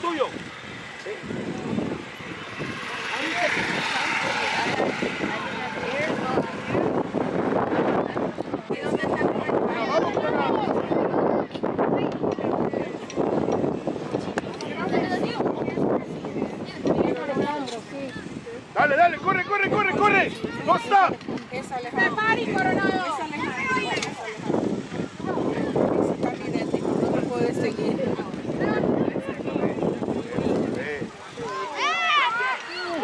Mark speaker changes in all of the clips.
Speaker 1: tuyo. Dale, dale, corre, corre, corre, corre. Costa.
Speaker 2: Prepari, Coronado. No puede seguir.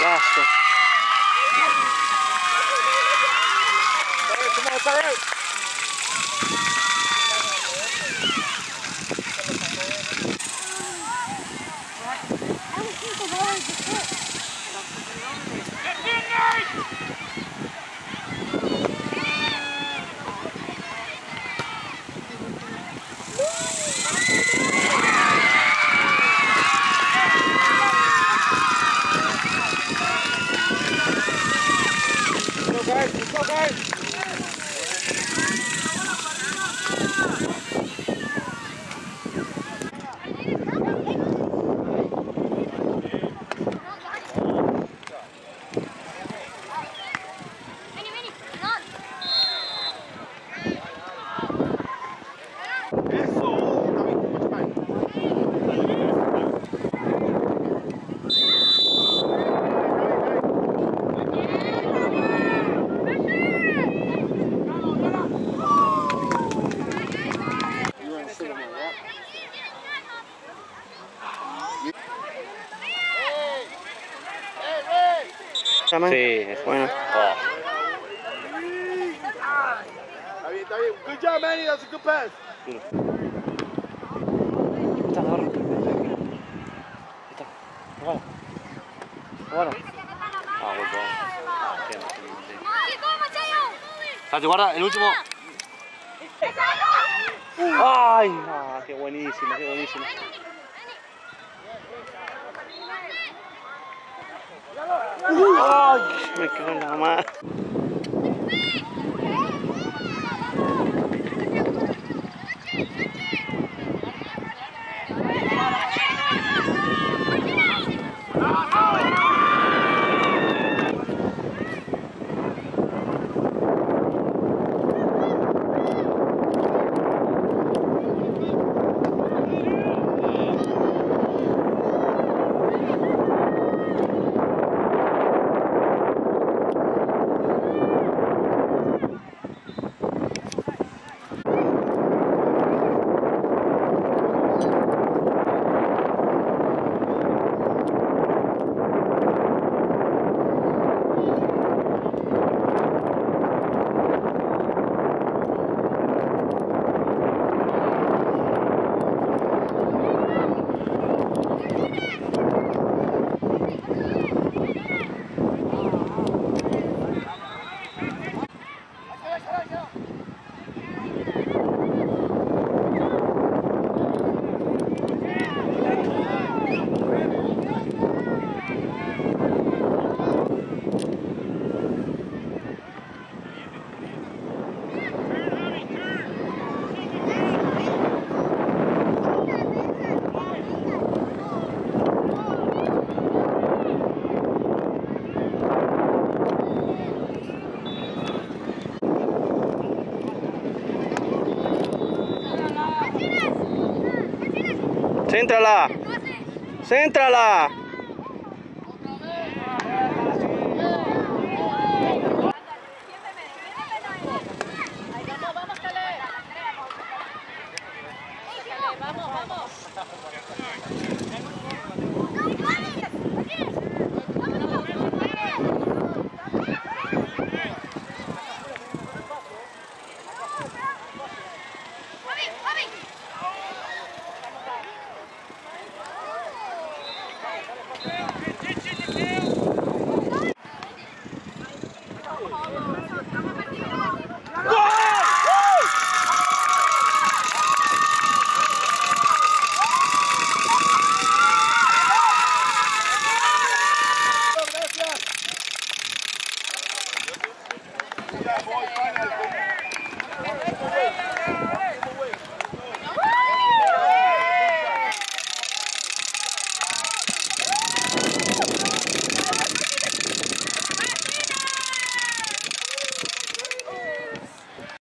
Speaker 1: Last one. All right, come on, it's all right.
Speaker 3: Sí, es bueno.
Speaker 1: Está bien, está bien. Good job, Manny. That's a good pass.
Speaker 3: Está. Está. Bueno. Bueno. Ah, muy bueno. Santi, guarda, el último. ¡Ay! Ah, qué buenísima, qué buenísima. Ay, me quedo nada más. Céntrala. Céntrala.
Speaker 2: Vamos, vamos. Yeah, boys, finally.